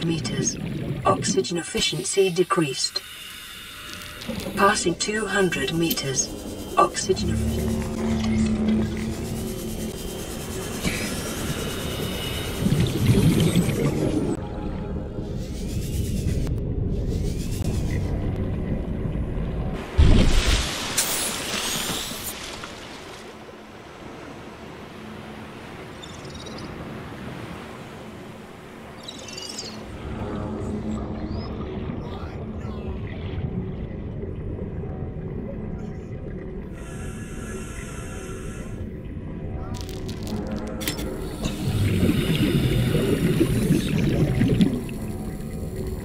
100 meters. Oxygen efficiency decreased. Passing 200 meters. Oxygen efficiency.